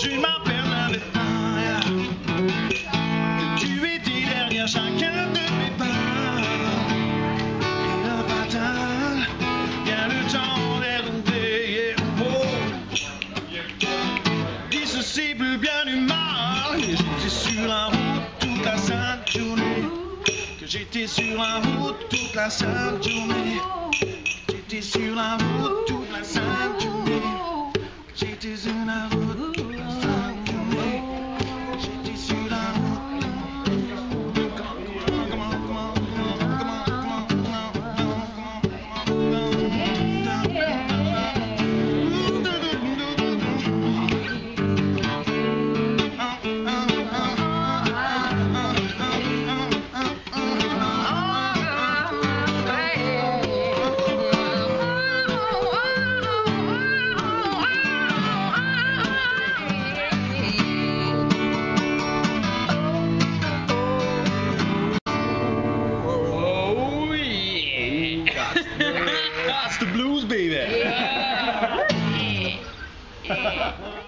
Je m'appelle Marie-Pierre Tu étais derrière chacun de mes pas. Et le matin, bien le temps d'être rouler. Dis ceci plus bien du mal j'étais sur la route toute la sainte journée. Que j'étais sur la route toute la sainte journée. J'étais sur la route toute la sainte journée. The blues, baby. Yeah.